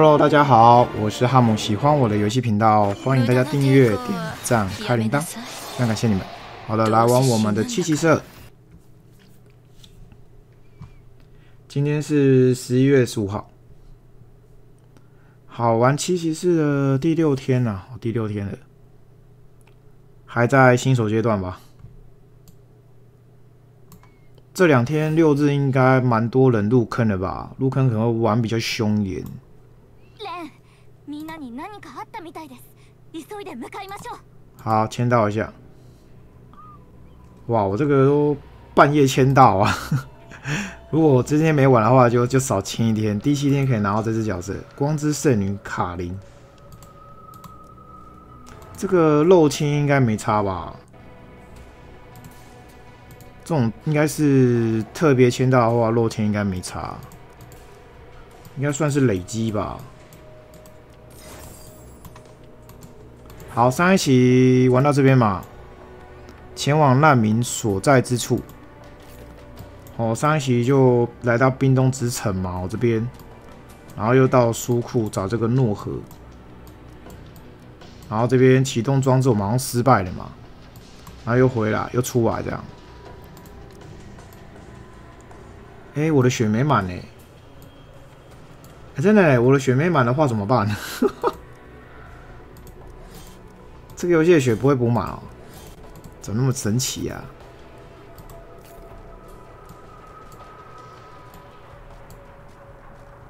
Hello，大家好，我是哈姆，喜欢我的游戏频道，欢迎大家订阅、点赞、开铃铛，非常感谢你们。好的，来玩我们的七七社。今天是十一月十五号，好玩七骑士的第六天了，第六天了，还在新手阶段吧？这两天六日应该蛮多人入坑的吧？入坑可能玩比较凶一点。好，签到一下。哇，我这个都半夜签到啊！如果我今天没玩的话，就就少签一天。第七天可以拿到这只角色——光之圣女卡琳。这个漏签应该没差吧？这种应该是特别签到的话，漏签应该没差，应该算是累积吧。好，上一期玩到这边嘛，前往难民所在之处。哦，上一期就来到冰冻之城嘛，我这边，然后又到书库找这个诺河，然后这边启动装置，我马上失败了嘛，然后又回来，又出来这样。哎，我的血没满呢，真的，我的血没满的话怎么办？这个游戏的血不会补满哦，怎么那么神奇呀？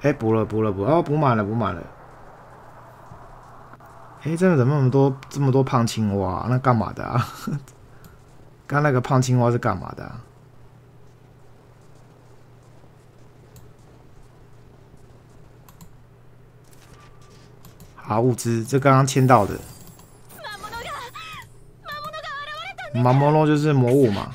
哎，补了，补了，补哦，补满了，补满了。哎，真的怎么那么多这么多胖青蛙？那干嘛的啊？刚那个胖青蛙是干嘛的？好物资，这刚刚签到的。马摩罗就是魔物嘛。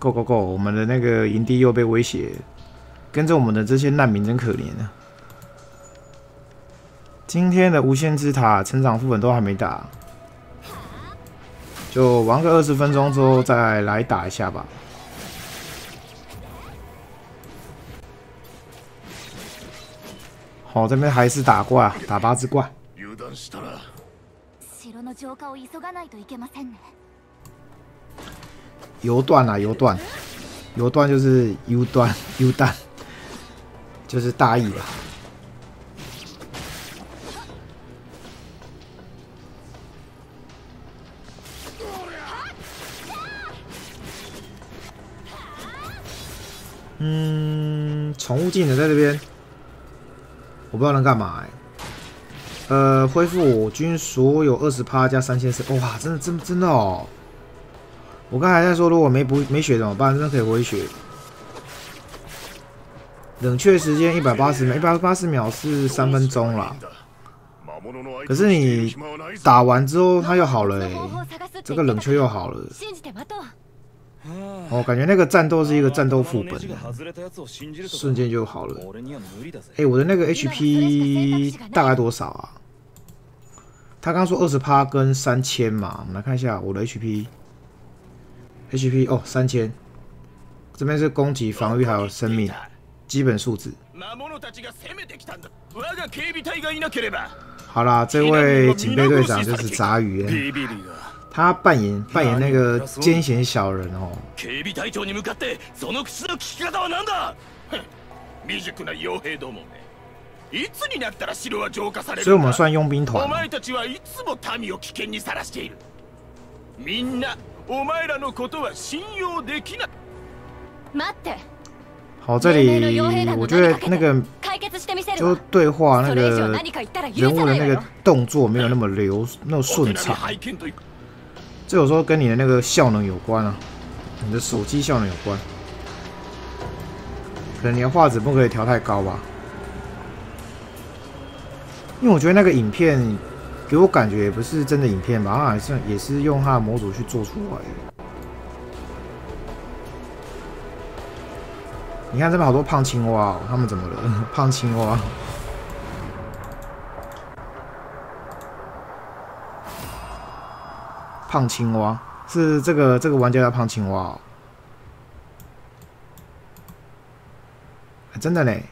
Go Go Go！我们的那个营地又被威胁，跟着我们的这些难民真可怜啊。今天的无限之塔成长副本都还没打，就玩个二十分钟之后再来打一下吧。好，这边还是打怪，打八只怪。油断啊，油断，油断就是油断，油断就是大意了。嗯，宠物技能在这边，我不知道能干嘛哎。呃，恢复我军所有二十趴加三千四，哇，真的，真真的哦！我刚才在说，如果没补没血怎么办？真的可以回血。冷却时间一百八十秒，一百八十秒是三分钟啦。可是你打完之后，它又好了哎，这个冷却又好了。哦，感觉那个战斗是一个战斗副本，瞬间就好了。哎，我的那个 HP 大概多少啊？他刚说二十趴跟三千嘛，我们来看一下我的 HP，HP 哦三千，这边是攻击、防御还有生命基本数值。好啦，这位警备队长就是杂鱼，他扮演扮演那个奸险小人哦。所以我们算佣兵团。好，这里我觉得那个就对话那个人物的那个动作没有那么流那么顺畅。这有时候跟你的那个效能有关啊，你的手机效能有关，可能你的画质不可以调太高吧。因为我觉得那个影片给我感觉也不是真的影片吧，它好像也是用它的模组去做出来的。你看这边好多胖青蛙哦，他们怎么了？胖青蛙，胖青蛙是这个这个玩家叫胖青蛙哦。真的嘞，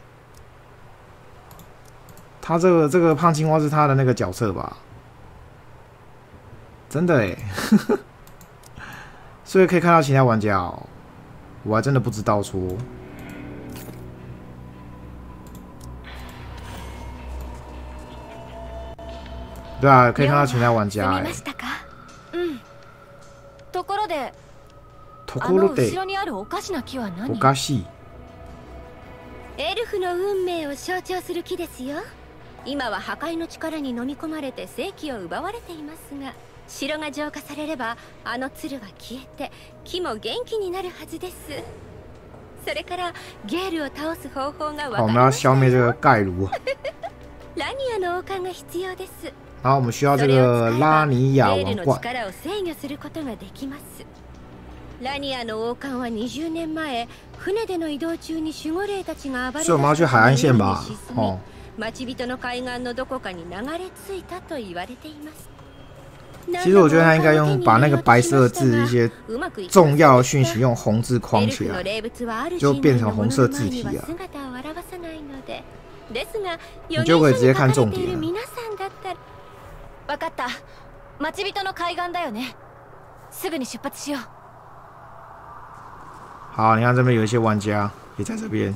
他这个这个胖青蛙是他的那个角色吧？真的哎，所以可以看到其他玩家哦，我还真的不知道说。对啊，可以看到其他玩家哎。ところで、後ろにあるおかしな木は何？おかしい。エルフの運命を象徴する木ですよ。今は破壊の力に飲み込まれて正気を奪われていますが、城が浄化されればあの鶴は消えて木も元気になるはずです。それからゲールを倒す方法がわかりましたよ。ラニアの王冠が必要です。好，我们需要这个拉尼亚王冠。ラニアの王冠は20年前船での移動中に守護霊たちが暴れた町人の海岸のどこかに流れ着いたと言われています。其实我觉得他应该用把那个白色字一些重要讯息用红字框起来，就变成红色字体啊。你就可以直接看重点。分かった。町人の海岸だよね。すぐに出発しよう。好，你看这边有一些玩家也在这边。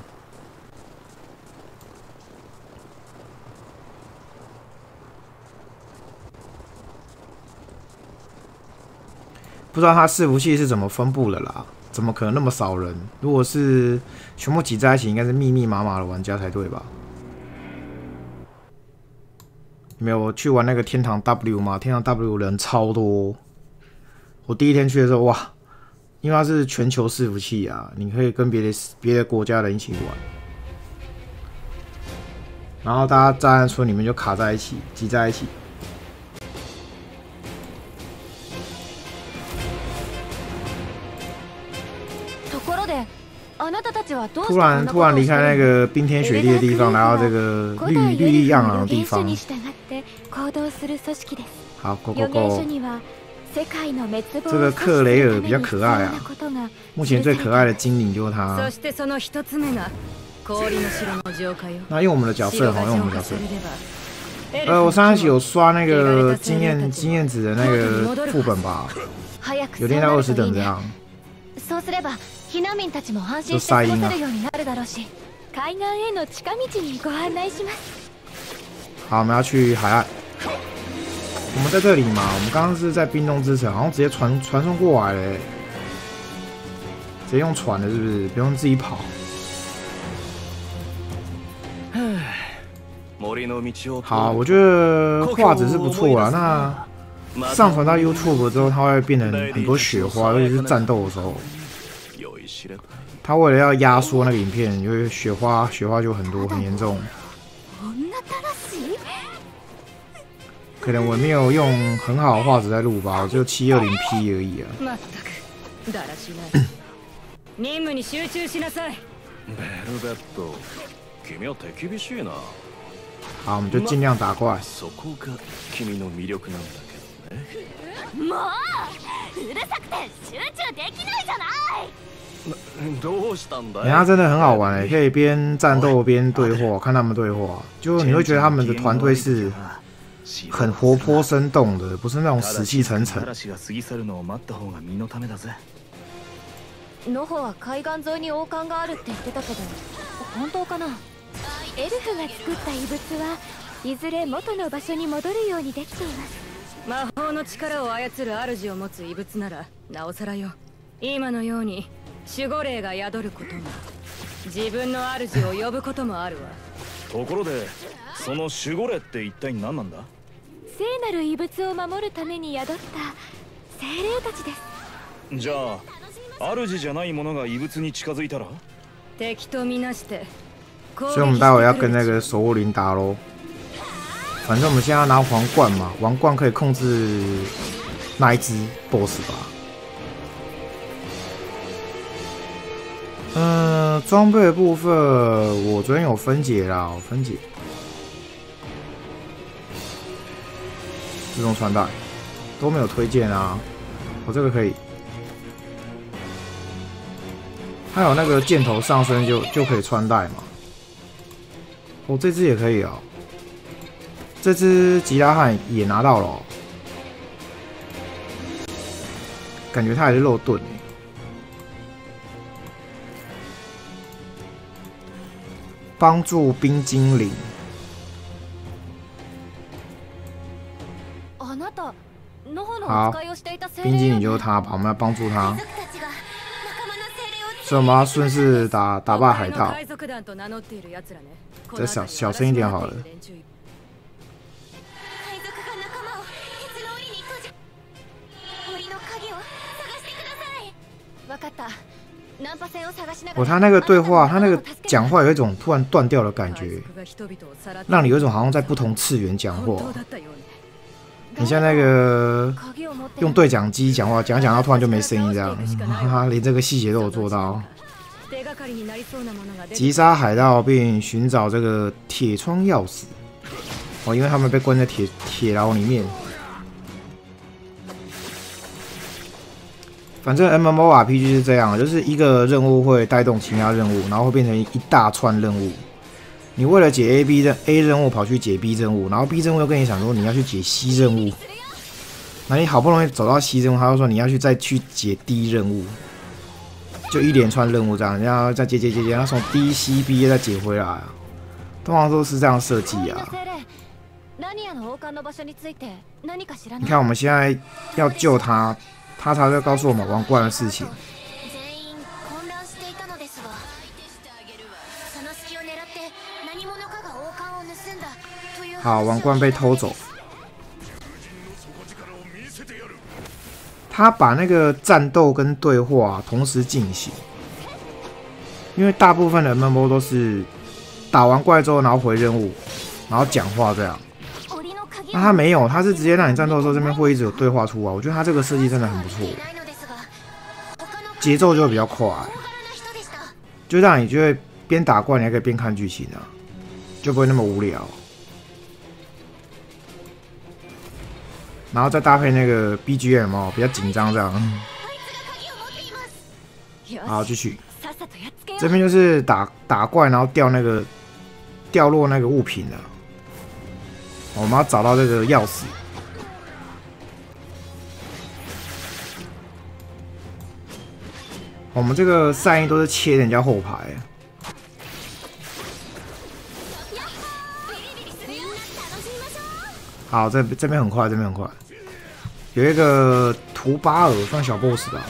不知道他伺服器是怎么分布的啦？怎么可能那么少人？如果是全部挤在一起，应该是密密麻麻的玩家才对吧？没有，我去玩那个天堂 W 嘛，天堂 W 人超多。我第一天去的时候，哇，因为它是全球伺服器啊，你可以跟别的别的国家人一起玩。然后大家站在村里面就卡在一起，挤在一起。突然，突然离开那个冰天雪地的地方，来到这个绿绿意盎然的地方。好，Go Go Go！这个克雷尔比较可爱啊，目前最可爱的精灵就是他。那用我们的角色，好用我们的角色。呃，我上一期有刷那个经验经验值的那个副本吧，有练到二十等这样。避難民たちも安心して過ごせるようになるだろうし海岸への近道にご案内します好，我们要去海岸。我们在这里嘛，我们刚刚是在冰冻之城，好像直接传传送过来了，直接用船的，是不是？不用自己跑。好，我觉得画质是不错啊。那上传到 YouTube 之后，它会变成很多雪花，尤其是战斗的时候。它为了要压缩那个影片，因为雪花雪花就很多很严重。可能我没有用很好的画质在录吧，我就七二零 P 而已啊。好，我们就尽量打怪。人家真的很好玩哎，可以边战斗边对话，看他们对话，就你会觉得他们的团队是很活泼生动的，不是那种死气沉沉。ノホは海岸沿いに王冠があるって言ってたけど、本当かな？エルフが作った遺物はいずれ元の場所に戻るようにできています。魔法の力を操る主を持つ遺物ならなおさらよ。今のように守護霊が宿ることも自分の主を呼ぶこともあるわところでその守護霊って一体何なんだ？聖なる遺物を守るために宿った精霊たちですじゃあ主じゃないものが遺物に近づいたら？敵とみなして所以我们待会要跟那个守护灵打喽。反正我们现在要拿皇冠嘛，王冠可以控制那一只 BOSS 吧。嗯，装备的部分我昨天有分解啦，分解。自动穿戴都没有推荐啊，我这个可以。还有那个箭头上升就就可以穿戴嘛，哦，这只也可以哦。这只吉拉汉也拿到了、哦，感觉他还是肉盾帮助冰精灵，あなたノホの好お使いをしていた精冰精灵霊よね就是他吧，我们要帮助他，族たちが仲間の精霊を所以我们要顺势打打败海盗。海賊団と名乗っている奴らね这小小声一点好了 海賊が仲間を鉄の檻に閉じ檻の鍵を探してくださいわかったナンパ船を探しなが哦，ら他那个对话，他那个あなたの仲間を助けて讲话有一种突然断掉的感觉，让你有一种好像在不同次元讲话。你像那个鍵を持って用对讲机讲话，讲一讲到突然就没声音这样，他连这个细节都有做到。击杀海盗并寻找这个铁窗钥匙。哦，因为他们被关在铁铁牢里面。 反正 MMORPG 是这样，就是一个任务会带动其他任务，然后会变成一大串任务。你为了解 A、B 任 A 任务跑去解 B 任务，然后 B 任务又跟你讲说你要去解 C 任务，那你好不容易走到 C 任务，他又说你要去再去解 D 任务，就一连串任务这样，然后再解解解解，然后从 D、C、B 再解回来啊，通常都是这样设计啊。精霊ラニアの王冠の場所について何か知らない你看我们现在要救他， 他才会告诉我们王冠的事情。全員混乱していたのですがその隙を狙って何者かが王冠を盗んだという好，王冠被偷走。他把那个战斗跟对话同时进行，因为大部分的 MMO 都是打完怪之后，然后回任务，然后讲话这样。 檻の鍵那他没有，他是直接让你战斗的时候这边会一直有对话出来。我觉得他这个设计真的很不错，ないのですが他の节奏就会比较快，大柄な人でした就让你觉得边打怪你还可以边看剧情啊，就不会那么无聊。然后再搭配那个 BGM 哦，比较紧张这样。よし好，继续。さっさとやっつけよう这边就是打打怪，然后掉那个掉落那个物品了。 我们要找到这个钥匙。我们这个善意都是切人家后排，好，这这边很快，这边很快。有一个图巴尔算小 boss 吧，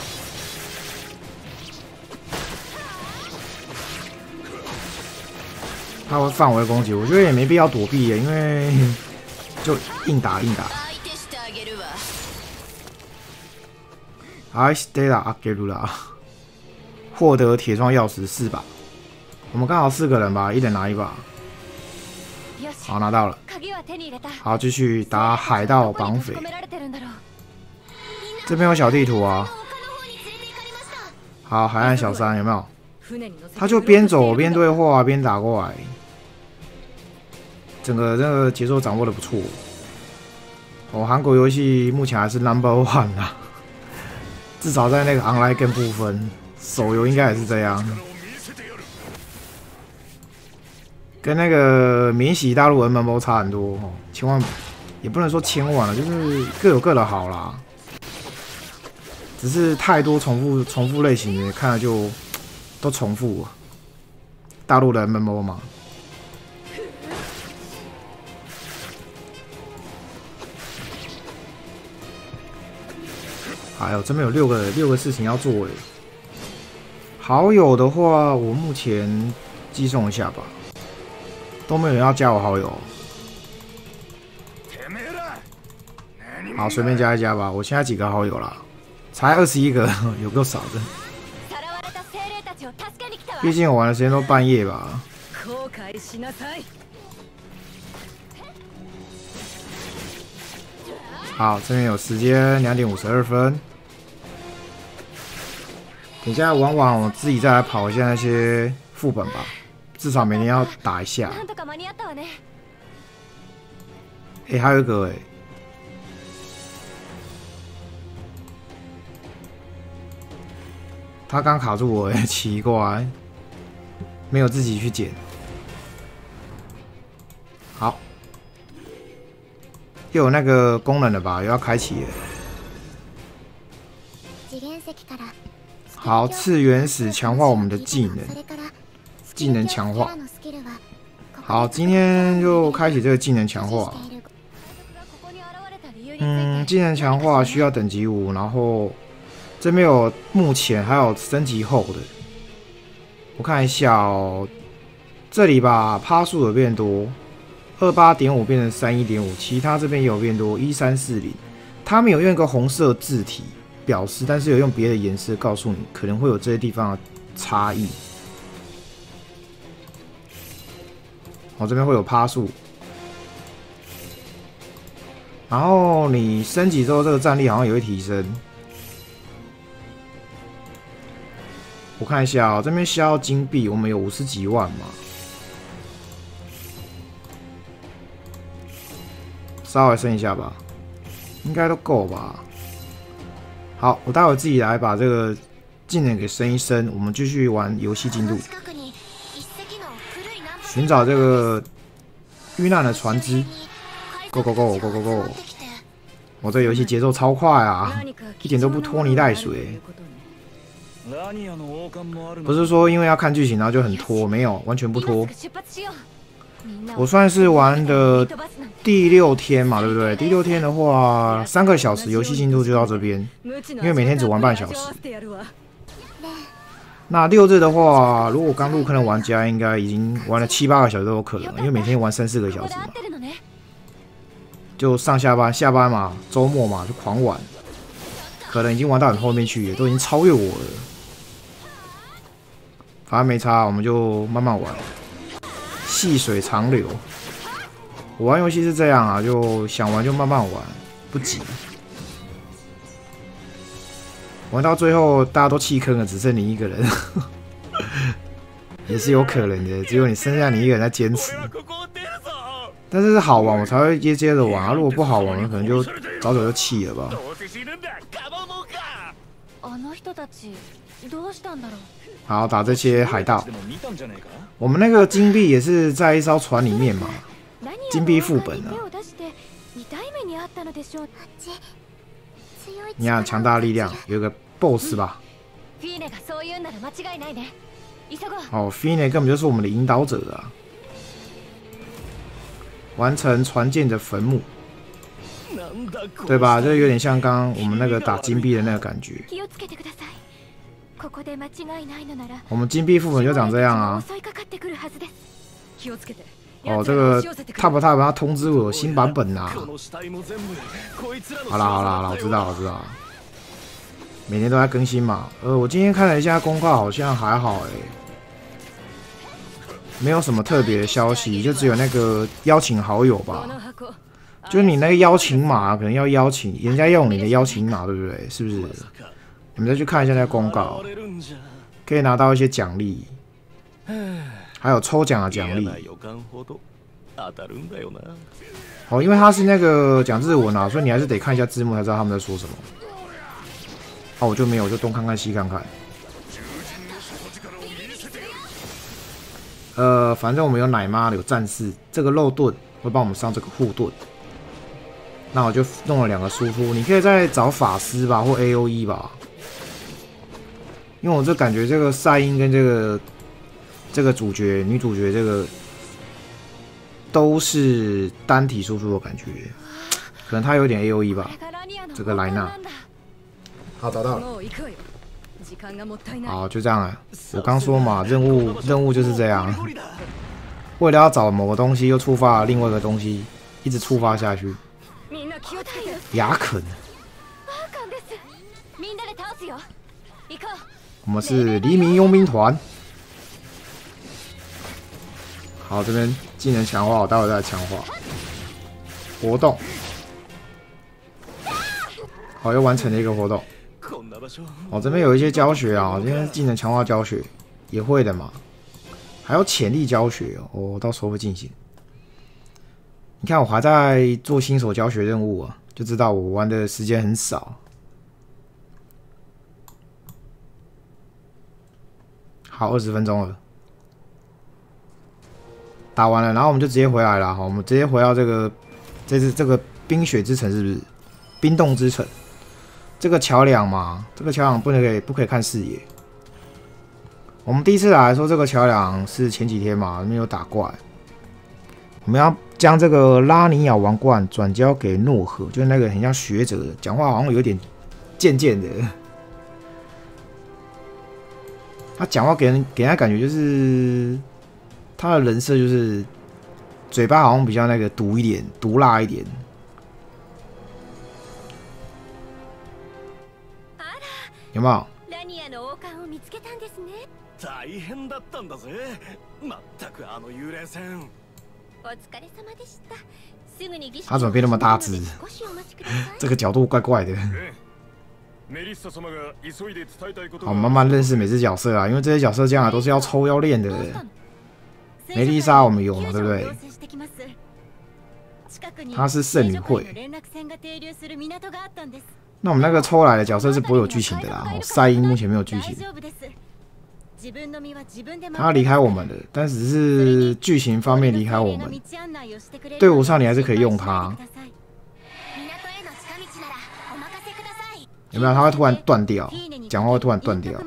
他会范围攻击，我觉得也没必要躲避耶，因为就硬打硬打。哎，Stella 阿给鲁拉，获得铁窗钥匙四把，我们刚好四个人吧，一人拿一把，よし好拿到了。鍵は手に入れた好，继续打海盗绑匪どこ。に閉じ込められてるんだろう这边有小地图啊，丘の方に連れて行かれました好，海岸小山有没有？船に乗せて他就边走边对话边打过来， 整个这个节奏掌握的不错。哦，韩国游戏目前还是 number one 啊，至少在那个 online game 部分，手游应该也是这样。跟那个免洗大陆 MMO 差很多哦，千万也不能说千万了，就是各有各的好啦。只是太多重复重复类型的，看了就都重复。大陆的 MMO 嘛，还有这边有六个六个事情要做诶。好友的话，我目前寄送一下吧，都没有人要加我好友。好，随便加一加吧。我现在几个好友啦？才二十一个，有够少的。さらわれた精霊たちを助けに来たわ毕竟我玩的时间都半夜吧。後悔しなさい好，这边有时间两点五十二分。 等下，往往自己再来跑一下那些副本吧，至少每天要打一下。哎，还有一个哎，他刚卡住我哎，奇怪，没有自己去捡。好，又有那个功能了吧？又要开启了。好，次原始强化我们的技能，技能强化。好，今天就开启这个技能强化。嗯，技能强化需要等级五，然后这边有目前还有升级后的，我看一下哦。这里吧，趴数有变多，二八点五变成三一点五，其他这边也有变多，一三四零。他们有用一个红色字体表示，但是有用别的颜色告诉你，可能会有这些地方的差异。我这边会有趴数。然后你升级之后，这个战力好像也会提升。我看一下啊，这边需要金币，我们有五十几万嘛，稍微升一下吧，应该都够吧。好，我待会自己来把这个技能给升一升，我们继续玩游戏进度，寻找这个遇难的船只。Go go go go go go！我这游戏节奏超快啊，一点都不拖泥带水。不是说因为要看剧情然后就很拖，没有，完全不拖。我算是玩的第六天嘛，对不对？第六天的话，三个小时游戏进度就到这边，因为每天只玩半小时。那六日的话，如果刚入坑的玩家，应该已经玩了七八个小时都有可能，因为每天玩三四个小时嘛。就上下班，下班嘛，周末嘛，就狂玩，可能已经玩到很后面去，都已经超越我了。反正没差，我们就慢慢玩，细水长流。我玩游戏是这样啊，就想玩就慢慢玩，不急。玩到最后大家都弃坑了，只剩你一个人，也是有可能的。只有你剩下你一个人在坚持。但是好玩，我才会接接着玩啊！如果不好玩，可能就早早就弃了吧。好，打这些海盗。我们那个金币也是在一艘船里面嘛，金币副本啊。你要，强大力量，有个 BOSS 吧？哦 f i n e 根本就是我们的引导者啊。完成船舰的坟墓，对吧？就有点像刚刚我们那个打金币的那个感觉。我们金币副本就长这样啊。哦，这个 top top 他通知我新版本呐。好啦好啦好啦，我知道我知道。每天都在更新嘛。呃，我今天看了一下公告，好像还好哎。没有什么特别的消息，就只有那个邀请好友吧。就是你那个邀请码，可能要邀请人家用你的邀请码，对不对？是不是？你们再去看一下那个公告，可以拿到一些奖励，还有抽奖的奖励。哦，因为他是那个讲日文啊，所以你还是得看一下字幕才知道他们在说什么。哦，我就没有，就东看看西看看。呃，反正我们有奶妈，有战士，这个肉盾会帮我们上这个护盾。那我就弄了两个输出，你可以再找法师吧，或 A O E 吧。因为我这感觉这个赛因跟这个这个主角女主角这个都是单体输出的感觉，可能他有点 A O E 吧。这个莱纳，好找到了。好，就这样了。我刚说嘛，任务任务就是这样。为了要找某个东西，又触发另外一个东西，一直触发下去。牙肯。我们是黎明佣兵团。好，这边技能强化，我待会再强化。活动。好，又完成了一个活动。哦，这边有一些教学啊，今天技能强化教学也会的嘛，还有潜力教学哦，到时候会进行。你看我还在做新手教学任务啊，就知道我玩的时间很少。好，二十分钟了，打完了，然后我们就直接回来了。好，我们直接回到这个，这是这个冰雪之城是不是？冰冻之城。这个桥梁嘛，这个桥梁不能给不可以看视野。我们第一次来说，这个桥梁是前几天嘛，没有打怪。我们要将这个拉尼亚王冠转交给诺赫，就是那个很像学者，讲话好像有点贱贱的。他讲话给人给人家感觉就是他的人设就是嘴巴好像比较那个毒一点、毒辣一点。有没有？ラニアの王冠を見つけたんですね大変だったんだぜまったくあの幽霊船お疲れ様でしたすぐに儀式他怎么变那么大只を始めるので少しお待ちください这个角度怪怪的。ええメリッサ様が急いで伝えたいこと好，が慢慢认识每只角色啊，因为这些角色将来都是要抽要练的。 梅丽莎我们有嘛，对不对？她是圣女会。那我们那个抽来的角色是不会有剧情的啦。哦赛因目前没有剧情，他离开我们了，但只是剧情方面离开我们。队伍上你还是可以用它，有没有？他会突然断掉，讲话会突然断掉，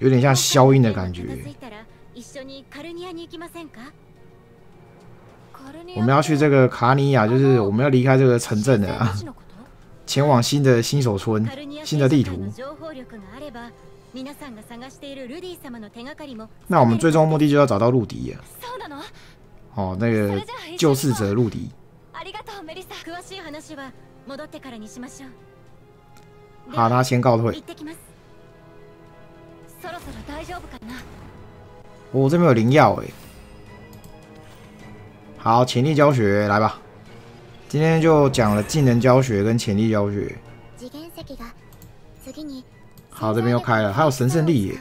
有点像消音的感觉。我们要去这个卡尼亚，就是我们要离开这个城镇的啊，前往新的新手村、新的地图。那我们最终目的就要找到陆迪啊，そうなの哦，那个救世者陆迪。ありがとうメリッサ詳しい話は戻ってからにしましょう好，他先告退 行っ。てきますそろそろ大丈夫かな我、这边有灵药哎。好，潜力教学来吧。今天就讲了技能教学跟潜力教学。次元石が次に好，这边又开了，还有神圣力耶。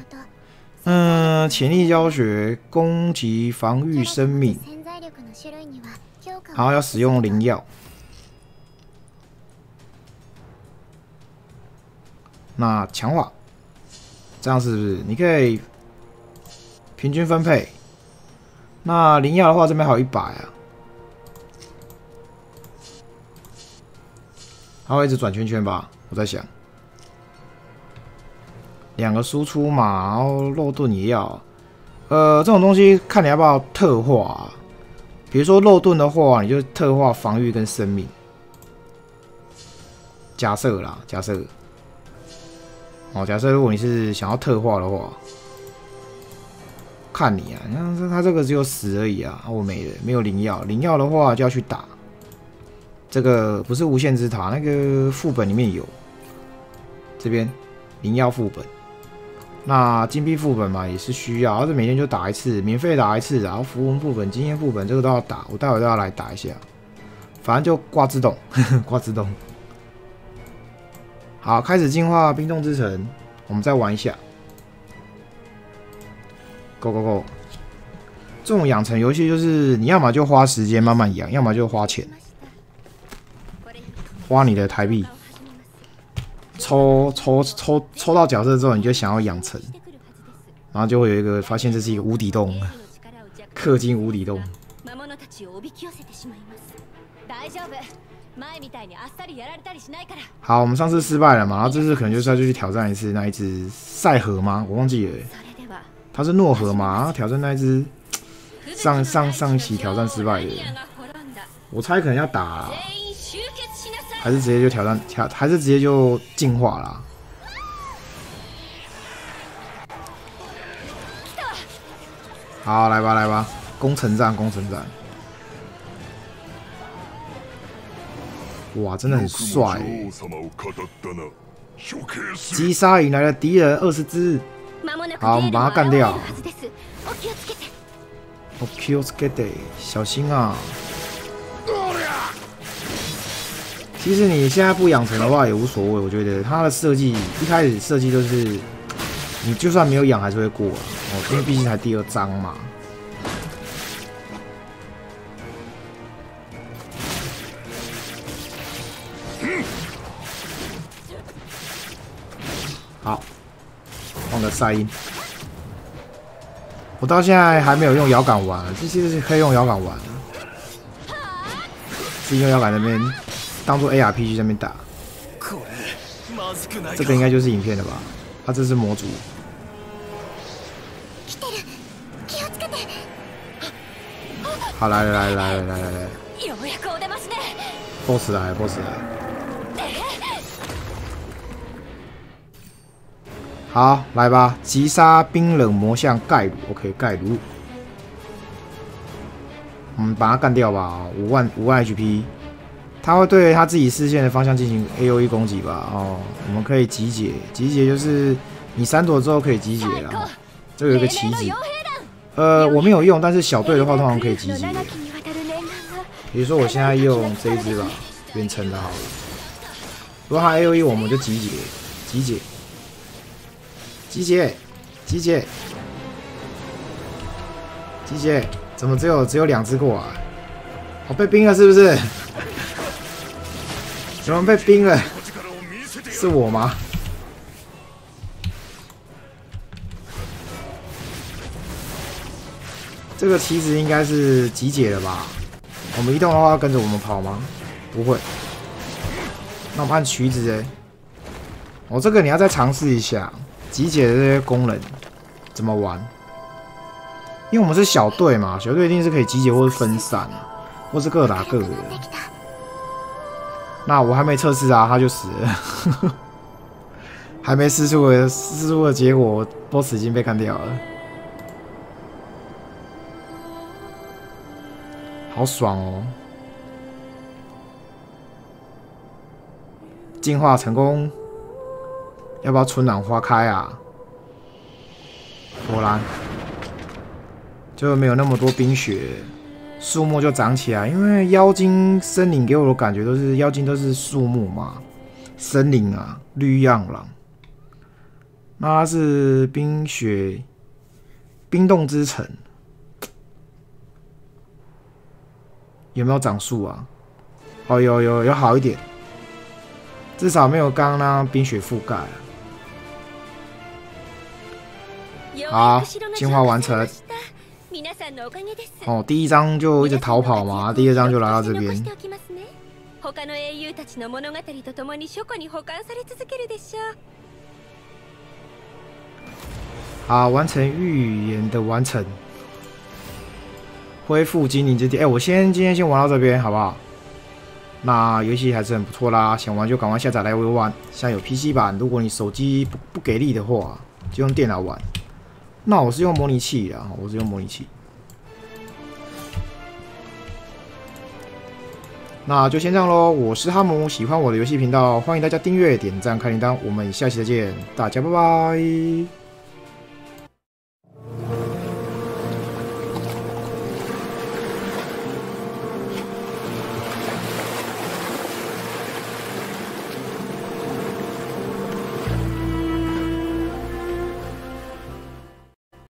嗯，潜力教学，攻击、防御、生命。潜在力の種類には評価を然后要使用灵药。那强化， 这样是不是你可以平均分配？那灵药的话，这边还有一百啊，它会一直转圈圈吧？我在想，两个输出嘛，然后肉盾也要，呃，这种东西看你要不要特化、啊。比如说肉盾的话，你就特化防御跟生命。假设啦，假设，哦，假设如果你是想要特化的话，看你啊，你看他这个只有死而已啊，我没了，没有灵药，灵药的话就要去打。这个不是无限之塔，那个副本里面有，这边灵药副本。那金币副本嘛也是需要，而且每天就打一次，免费打一次，然后符文副本、经验副本这个都要打，我待会都要来打一下。反正就挂自动，挂自动。好，开始进化冰冻之城，我们再玩一下。Go Go Go！这种养成游戏就是你要么就花时間慢慢养，要么就花钱，花你的台币。抽抽抽抽到角色之后，你就想要养成，然后就会有一个发现这是一个无底洞，氪金无底洞。魔物たちをおびき寄せてしまいます大丈夫前みたいにあっさりやられたりしないから好，我们上次失败了嘛，然后这次可能就是要去挑战一次那一只赛河吗？我忘记了，それでは它是诺河嘛，然后挑战那一只上上上一期挑战失败的，ラニアが滅んだ我猜可能要打，全員集結しなさい还是直接就挑战挑，还是直接就进化啦。好，来吧，来吧，攻城战，攻城战。 哇，真的很帅欸！女王様を語ったな処刑する击杀引来了敌人二十只。間もなく好我们把它干掉ゲールが現れるはずですお気をつけて o k o s k e t 小心啊！其实你现在不养成的话也无所谓，我觉得它的设计一开始设计就是，你就算没有养还是会过啊哦，因为毕竟才第二章嘛。 的赛音，我到现在还没有用摇杆玩，这其实是可以用摇杆玩的，是用摇杆那边当做 A R P G 那边打。这个应该就是影片的吧？他这是魔族。来来来来来来来！boss 来 boss 来。好，来吧！击杀冰冷魔像盖鲁，OK，盖鲁。我们把它干掉吧，五万五万 HP。他会对他自己视线的方向进行 A O E 攻击吧？哦，我们可以集结，集结就是你闪躲之后可以集结了。这有一个棋子，呃，我没有用，但是小队的话通常可以集结。比如说我现在用这一只吧，远程的好了。如果他 A O E，我们就集结，集结。集结，集结，集结！怎么只有只有两只过啊？我被冰了是不是？怎么被冰了？是我吗？这个棋子应该是集结了吧？我们移动的话跟着我们跑吗？不会。那我们按曲子哎。哦，这个你要再尝试一下。集结的这些功能怎么玩？因为我们是小队嘛，小队一定是可以集结或是分散，或是各打各的。那我还没测试啊，他就死了，还没试出的试出的结果，BOSS 已经被干掉了，好爽哦！进化成功。要不要春暖花开啊？果然，就没有那么多冰雪，树木就长起来。因为妖精森林给我的感觉都是妖精都是树木嘛，森林啊，绿样朗。那它是冰雪冰冻之城，有没有长树啊？哦，有有有好一点，至少没有刚刚那冰雪覆盖。好，进化完成。哦，第一章就一直逃跑嘛，第二章就来到这边。好，完成预言的完成，恢复精灵之地。哎，我先今天先玩到这边，好不好？那游戏还是很不错啦，想玩就赶快下载来玩玩。像有 PC 版，如果你手机不不给力的话，就用电脑玩。那我是用模拟器啊，我是用模拟器。那就先这样喽，我是哈姆，喜欢我的游戏频道，欢迎大家订阅、点赞、开铃铛，我们下期再见，大家拜拜。